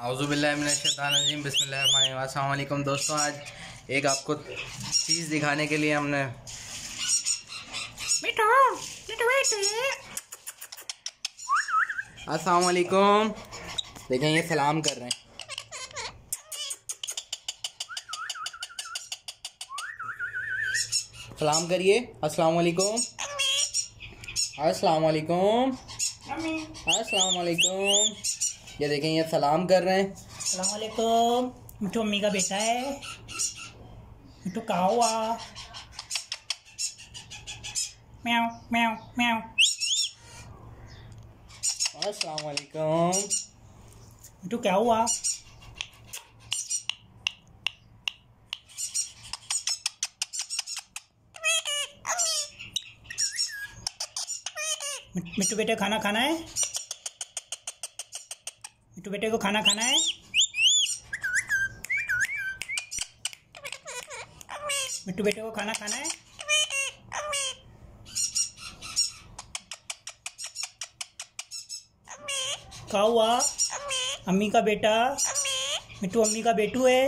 आउज़ुबिल्लिमिनशैतानरजीम बिस्मिल्लाहिर्रहमानिर्रहीम। दोस्तों आज एक आपको चीज़ दिखाने के लिए हमने अस्सलाम देखें ये सलाम कर रहे हैं। सलाम करिए। अस्सलाम वालेकुम अस्सलाम वालेकुम अस्सलाम वालेकुम ये देखें ये सलाम कर रहे हैं। सलामकुम मिठू अम्मी का बेटा है। मिठू कहा हुआ म्याओ म्याओ म्याओ अस्सलाम मिठू क्या हुआ? मिट्टू बेटे खाना खाना है? मिट्टू बेटे को खाना खाना है। मिट्टू बेटे को खाना खाना है। क्या हुआ अम्मी का बेटा। मिट्टू अम्मी का बेटू है।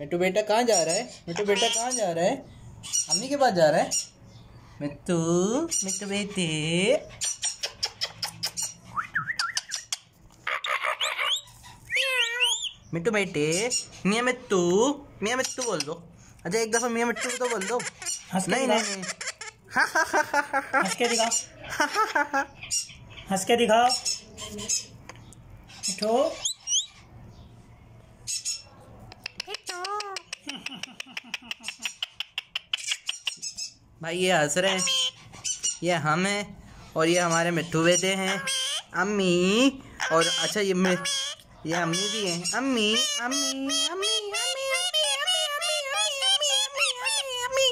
मिट्टू बेटा कहाँ जा रहा है? मिट्टू बेटा कहाँ जा रहा है? अम्मी के पास जा रहा है। मिट्टू मिट्टू बेटे। मिट्टू बेटे मियाँ मिट्टू मियाँ मिट्टू बोल दो। अच्छा एक दफ़ा मियाँ मिट्टू तो बोल दो। नहीं नहीं नहीं। हंस के दिखाओ हंस के दिखाओ मिठू भाई ये हंस रहे हैं। ये हम हैं और ये हमारे मिट्टू बेटे हैं। अम्मी और अच्छा ये मैं ये अम्मी भी हैं अम्मी अम्मी अम्मी अम्मी अम्मी अम्मी अम्मी अम्मी अम्मी अम्मी अम्मी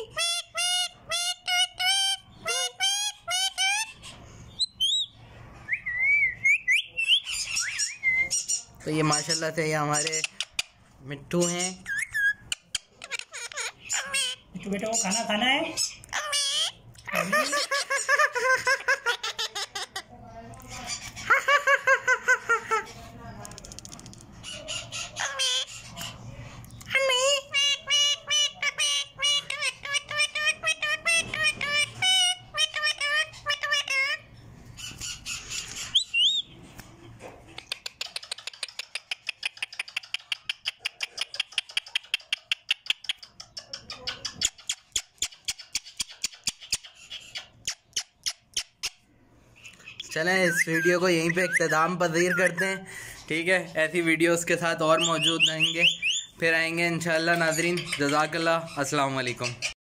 तो ये माशाल्लाह से ये हमारे मिट्टू हैं मिट्टू बेटे को खाना खाना है चलें, इस वीडियो को यहीं पे इख्ताम पजीर करते हैं। ठीक है, ऐसी वीडियोस के साथ और मौजूद रहेंगे। फिर आएँगे इंशाल्लाह नाजरीन। जजाकल्ला अस्सलाम वालेकुम